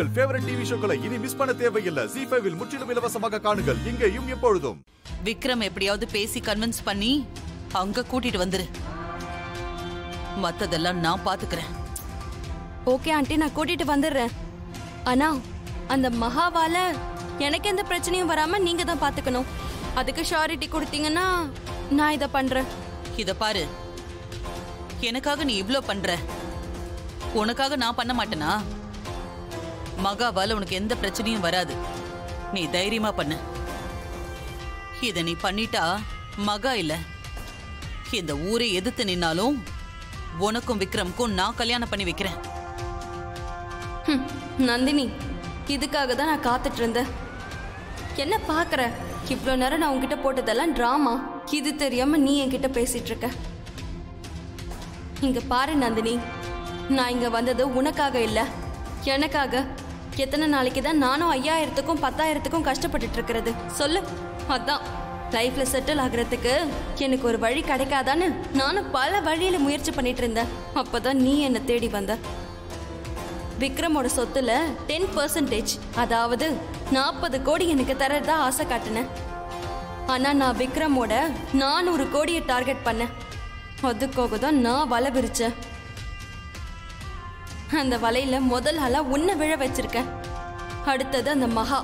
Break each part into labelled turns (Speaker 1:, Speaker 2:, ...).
Speaker 1: உங்கள் favourite TV ஷோக்களை இனி miss பண்ண தேவையில்லை. ஜி ஃபைவில் முற்றிலும் இலவசமாக காணுங்கள். இங்கேயும் எப்பொழுதும்.
Speaker 2: விக்ரம் எப்படியாவது பேசி கன்வின்ஸ் பண்ணி அங்க கூட்டிட்டு வந்துரு. மத்ததெல்லாம் நான் பாத்துக்கிறேன்.
Speaker 3: ஓகே ஆண்டி நான் கூட்டிட்டு வந்துடுறேன். ஆனா அந்த மகாவால எனக்கு எந்த பிரச்சனையும் வராம நீங்க தான் பாத்துக்கணும். அதுக்கு ஷாரிட்டி கொடுத்தீங்கன்னா நான் இத பண்றேன்.
Speaker 2: இத பாரு. எனக்காக நீ இவ்ளோ பண்ற. உனக்காக நான் பண்ண மாட்டேனா? மகாவால் உனக்கு எந்த பிரச்சனையும் வராது. நீ தைரியமா பண்ணு. இதை நீ பண்ணிட்டா மகா இல்ல. இந்த ஊரை எதிர்த்து நின்னாலும் உனக்கும் விக்ரம்க்கும் நான் கல்யாணம் பண்ணி வைக்கிறேன்.
Speaker 3: நந்தினி இதுக்காக தான் நான் காத்துட்டு இருந்தேன். என்ன பாக்குற இவ்வளோ நேரம் நான் உன்கிட்ட போட்டதெல்லாம் டிராமா இது தெரியாம நீ என்கிட்ட பேசிட்டு இருக்க. இங்க பாரு நந்தினி நான் இங்க வந்தது உனக்காக இல்ல எனக்காக. எத்தனை நாளைக்கு தான் நானும் ஐயாயிரத்துக்கும் பத்தாயிரத்துக்கும் கஷ்டப்பட்டுட்டு இருக்கிறது. சொல்லு. அதான். லைஃப்ல செட்டில் ஆகுறதுக்கு எனக்கு ஒரு வழி கிடைக்காதான்னு நானும் பல வழியில முயற்சி பண்ணிட்டு இருந்தேன். அப்பதான் நீ என்னை தேடி வந்த. விக்ரமோட சொத்துல டென் பர்சன்டேஜ் அதாவது நாற்பது கோடி எனக்கு தரதா ஆசை காட்டினேன். ஆனா நான் விக்ரமோட நானூறு கோடியை டார்கெட் பண்ணேன். அதுக்காக தான் நான் வலை விரிச்சேன். அந்த வலையில முதல் ஆளா உன்னை விழ வச்சிருக்கேன். அடுத்தது அந்த மகா.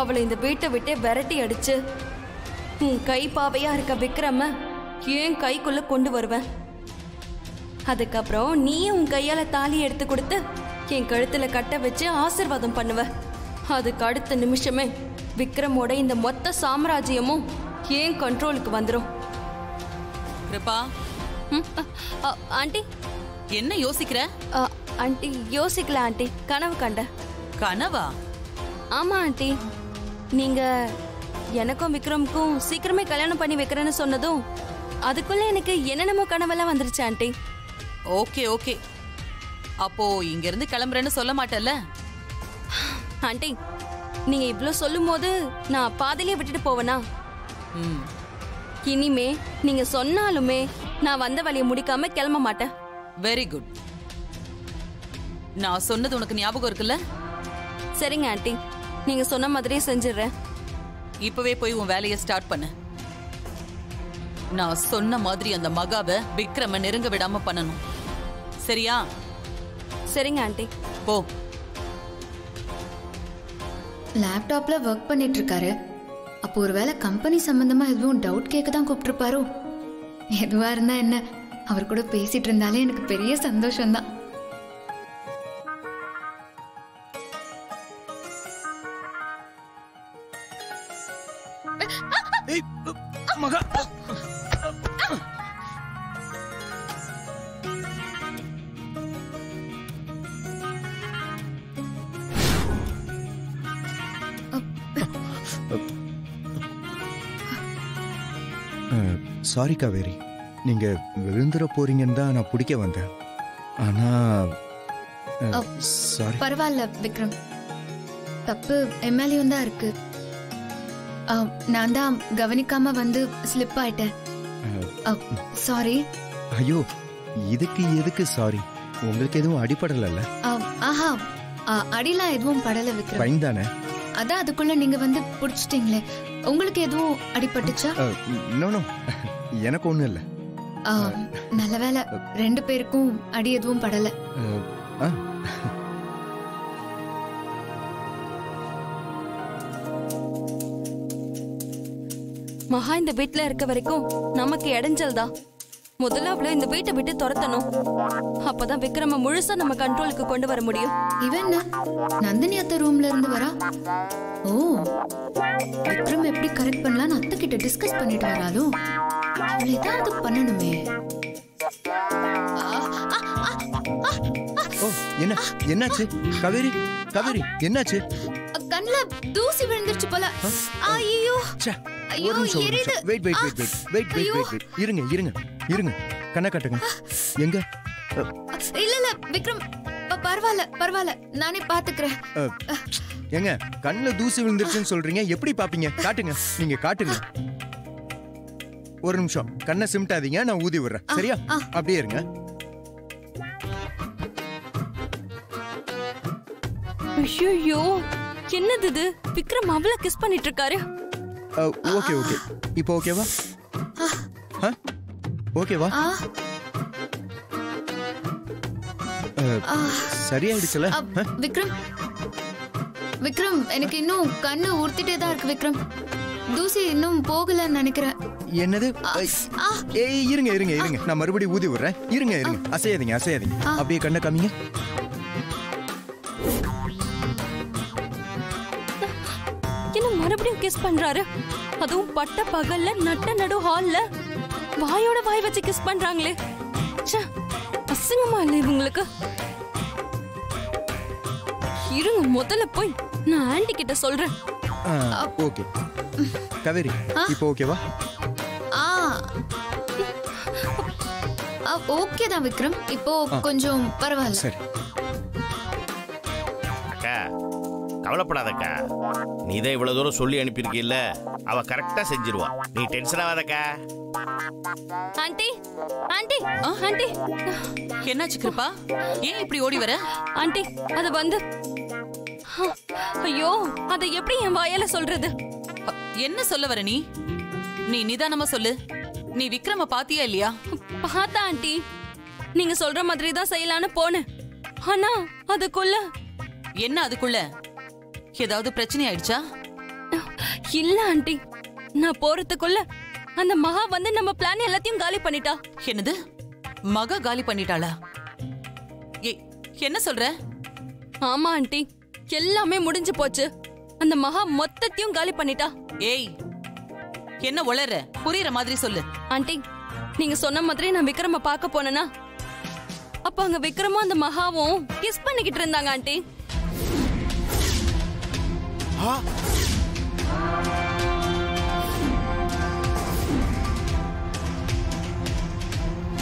Speaker 3: அவளை இந்த வீட்டை விட்டே விரட்டி அடிச்சு உன் கை பாவையா இருக்க விக்ரம ஏன் கைக்குள்ள கொண்டு வருவேன் அதுக்கப்புறம் நீயும் உன் கையால தாலி எடுத்து கொடுத்து என் கழுத்துல கட்ட வச்சு ஆசிர்வாதம் பண்ணுவ. அதுக்கு அடுத்த நிமிஷமே விக்ரமோட இந்த மொத்த சாம்ராஜ்யமும் ஏன் கண்ட்ரோலுக்கு வந்துடும்
Speaker 2: கிருபா.
Speaker 3: ஆண்டி.
Speaker 2: என்ன யோசிக்கிற?
Speaker 3: ஆண்டி யோசிக்கல ஆண்டி. கனவு கண்ட.
Speaker 2: கனவா?
Speaker 3: ஆமா ஆண்டி. நீங்க எனக்கும் விக்ரமுக்கும் சீக்கிரமே கல்யாணம் பண்ணி வைக்கிறேன்னு சொன்னதும் அதுக்குள்ள எனக்கு என்னென்னமோ கனவெல்லாம் வந்துருச்சு ஆண்டி.
Speaker 2: Okay okay. அப்போ இங்க இருந்து கிளம்புறேன்னு சொல்ல மாட்டல்ல
Speaker 3: ஆண்டி நீங்க இவ்ளோ சொல்லும் போது நான் பாதியிலே விட்டுட்டு போவேனா? இனிமே நீங்க சொன்னாலுமே நான் வந்த வழியை முடிக்காம கிளம்ப மாட்டேன்.
Speaker 2: வெரி குட் நான் சொன்னது உனக்கு ஞாபகம் இருக்குல்ல?
Speaker 3: சரிங்க ஆண்டி. நீங்க சொன்ன மாதிரியே செஞ்சிடுறேன்.
Speaker 2: இப்பவே போய் உன் வேலையை ஸ்டார்ட் பண்ணு. நான் சொன்ன மாதிரி அந்த மகாவை விக்ரம நெருங்க விடாம பண்ணணும். சரியா?
Speaker 3: சரிங்க ஆண்டி.
Speaker 2: போ.
Speaker 4: லேப்டாப்ல ஒர்க் பண்ணிட்டு இருக்காரு அப்போ ஒருவேளை கம்பெனி சம்பந்தமா எதுவும் டவுட் கேட்க தான் கூப்பிட்டுருப்பாரோ? எதுவா இருந்தா என்ன? அவர் கூட பேசிட்டு இருந்தாலே எனக்கு பெரிய சந்தோஷம்தான்.
Speaker 5: சாரி காவேரி நீங்க விழுந்துட போறீங்கன்னு தான் நான் பிடிக்க வந்தேன். ஆனா. சாரி
Speaker 4: பரவாயில்ல விக்ரம். தப்பு எம்எல்ஏவும் தான் இருக்கு. நான் தான் கவனிக்காம வந்து ஸ்லிப் ஆயிட்டேன். சாரி
Speaker 5: ஐயோ இதுக்கு எதுக்கு சாரி உங்களுக்கு எதுவும் அடிபடலைல்ல?
Speaker 4: ஆஹா. அடிலாம் எதுவும் படல விக்ரம்.
Speaker 5: ஃபைன் தானே?
Speaker 4: அதான் அதுக்குள்ள நீங்க வந்து புடிச்சிட்டீங்களே. உங்களுக்கு எதுவும் அடிபட்டுச்சா?
Speaker 5: நோ எனக்கு ஒன்றும் இல்லை.
Speaker 4: ஆ, நல்ல வேளை. ரெண்டு பேருக்கும் அடி எதுவும் படல.
Speaker 3: மகா இந்த வீட்ல இருக்க வரைக்கும் நமக்கு இடைஞ்சல் தான். முதல்ல அவளை இந்த வீட்டை விட்டு துரத்தணும். அப்பதான் விக்ரம முழுசா நம்ம கண்ட்ரோலுக்கு கொண்டு வர முடியும்.
Speaker 4: இவன் நந்தினி அத்தை ரூம்ல இருந்து வரா? ஓ விக்ரம் எப்படி கரெக்ட் பண்ணலாம்னு அத்தை கிட்ட டிஸ்கஸ் பண்ணிட்டு வராளோ? அவள் ஏதாவது பண்ணணுமே.
Speaker 5: என்ன? என்னாச்சு? காவேரி காவேரி என்னாச்சு?
Speaker 4: கண்ணுல தூசி விழுந்துருச்சு போல. ஐயோ,
Speaker 5: ஒரு நிமிஷம் ஒரு
Speaker 4: எரியுது.
Speaker 5: நிமிஷம் wait wait wait wait wait wait. Wait wait இருங்க இருங்க இருங்க. கண்ணை காட்டுங்க. எங்க?
Speaker 4: இல்ல இல்ல விக்ரம் பரவாயில்ல பரவாயில்ல நானே பாத்துக்கிறேன்.
Speaker 5: ஏங்க கண்ணுல தூசி விழுந்துருச்சுன்னு சொல்றீங்க. எப்படி பாப்பீங்க? காட்டுங்க. நீங்க காட்டுங்க. ஒரு நிமிஷம். கண்ணை சிமிட்டாதீங்க. நான் ஊதி விடுறேன். சரியா. அப்படியே இருங்க.
Speaker 3: ஐயோ என்னது இது? விக்ரம் அவள கிஸ் பண்ணிட்டு இருக்காரு.
Speaker 5: ஓகே ஓகே இப்போ ஓகேவா? ஓகேவா சரியாயிடுச்சுல?
Speaker 4: விக்ரம் விக்ரம் எனக்கு இன்னும் கண்ணு உறுத்திட்டே தான் இருக்கு விக்ரம் தூசி இன்னும் போகலன்னு நினைக்கிறேன்
Speaker 5: என்னது. ஏய் இருங்க இருங்க இருங்க நான் மறுபடியும் ஊதி விடுறேன் இருங்க இருங்க அசையாதீங்க அசையாதீங்க அப்படியே கண்ணை காமிங்க
Speaker 3: என்ன மறுபடியும் கிஸ் பண்றாரு? அதுவும் பட்ட பகல்ல நட்ட நடு ஹால்ல வாயோட வாய் வச்சு கிஸ் பண்றாங்களே. அசிங்கமா இல்ல இவங்களுக்கு. இருங்க முதல்ல போய் நான் ஆன்ட்டி கிட்ட சொல்றேன்.
Speaker 5: ஓகே. கவேரி இப்போ ஓகேவா
Speaker 4: ஆ. ஓகே தான் விக்ரம். இப்போ கொஞ்சம் பரவாயில்ல.
Speaker 5: சரி.
Speaker 6: கவலைப்படாதக்கா. நீ தான் இவ்வளவு தூரம் சொல்லி அனுப்பியிருக்கீல்ல? அவ கரெக்டா செஞ்சிருவா. நீ டென்ஷன் ஆகாதக்கா.
Speaker 3: ஆன்ட்டி ஆன்ட்டி ஆன்ட்டி
Speaker 2: என்னாச்சு கிருப்பா ஏன் இப்படி ஓடி வர?
Speaker 3: ஆன்ட்டி அது வந்து ஐயோ அதை எப்படி என் வாயால சொல்றது?
Speaker 2: என்ன சொல்ல வர நீ? நீ நிதானமா சொல்லு. நீ விக்ரம பாத்தியா இல்லையா?
Speaker 3: பார்த்தா ஆண்டி. நீங்க சொல்ற மாதிரி தான் செய்யலான்னு போனேன். ஆனா அதுக்குள்ள
Speaker 2: என்ன அதுக்குள்ள? ஏதாவது பிரச்சனை ஆயிடுச்சா?
Speaker 3: இல்ல ஆண்டி. நான் போறதுக்குள்ள அந்த மகா வந்து நம்ம பிளான் எல்லாத்தையும் காலி பண்ணிட்டா.
Speaker 2: என்னது? மக காலி பண்ணிட்டாளா? என்ன சொல்ற?
Speaker 3: ஆமா ஆண்டி. எல்லாமே முடிஞ்சு போச்சு. அந்த மகா மொத்தத்தையும் காலி பண்ணிட்டா.
Speaker 2: ஏய் என்ன உளற? புரியுற மாதிரி சொல்லு.
Speaker 3: ஆண்டி நீங்க சொன்ன மாதிரி நான் விக்ரம பார்க்க போனேனா? அப்ப அங்க விக்ரமும் அந்த மகாவும் கிஸ் பண்ணிக்கிட்டு இருந்தாங்க ஆண்டி.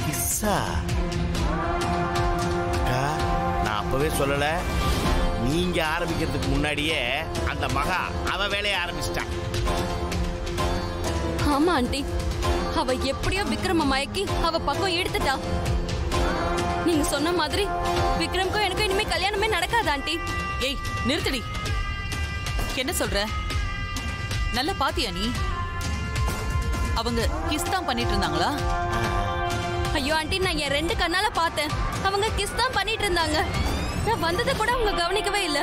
Speaker 6: கிஸ்ஸா நான் அப்பவே சொல்லல. நீங்க ஆரம்பிக்கிறதுக்கு முன்னாடியே அந்த மகா அவ வேலையை ஆரம்பிச்சிட்டான்.
Speaker 3: ஆமா ஆண்டி. அவ எப்படியோ விக்ரம மயக்கி அவ பக்கம் எடுத்துட்டா நீங்க சொன்ன மாதிரி விக்ரம்க்கும் எனக்கும் இனிமே கல்யாணமே நடக்காது ஆண்டி.
Speaker 2: ஏய் நிறுத்தடி. என்ன சொல்ற? நல்லா பாத்தியா நீ? அவங்க கிஸ் தான் பண்ணிட்டு இருந்தாங்களா?
Speaker 3: ஐயோ ஆண்டி நான் என் ரெண்டு கண்ணால பார்த்தேன். அவங்க கிஸ் தான் பண்ணிட்டு இருந்தாங்க. நான் வந்ததை கூட அவங்க கவனிக்கவே இல்ல.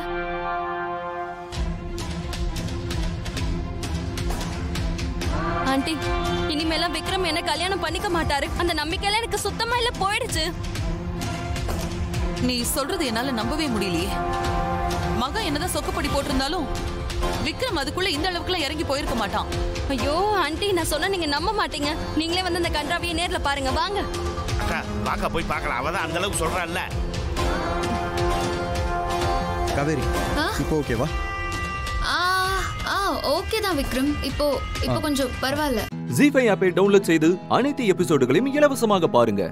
Speaker 3: ஆண்டி இனிமேலாம் விக்ரம் என்ன கல்யாணம் பண்ணிக்க மாட்டாரு. அந்த நம்பிக்கையில எனக்கு சுத்தமா இல்ல போயிடுச்சு.
Speaker 2: நீ சொல்றது என்னால நம்பவே முடியலையே. மகா என்னதான் சொக்கப்படி போட்டிருந்தாலும் விக்ரம் அதுக்குள்ள இந்த அளவுக்குலாம் இறங்கி போயிருக்க மாட்டான்.
Speaker 3: ஐயோ ஆண்டி நான் சொன்னா நீங்க நம்ப மாட்டீங்க. நீங்களே வந்து அந்த கன்றாவியை நேர்ல பாருங்க வாங்க.
Speaker 6: வாங்க போய் பார்க்கலாம். அவ தான் அந்த அளவுக்கு சொல்றான்ல.
Speaker 5: கவேரி? இப்போ ஓகேவா
Speaker 4: ஆ ஆ ஓகே தான் விக்ரம். இப்போ இப்போ கொஞ்சம் பரவாயில்ல.
Speaker 7: ஜி ஃபைவ் ஆப்பை டவுன்லோட் செய்து அனைத்து எபிசோடுகளையும் இலவசமாக பாருங்க.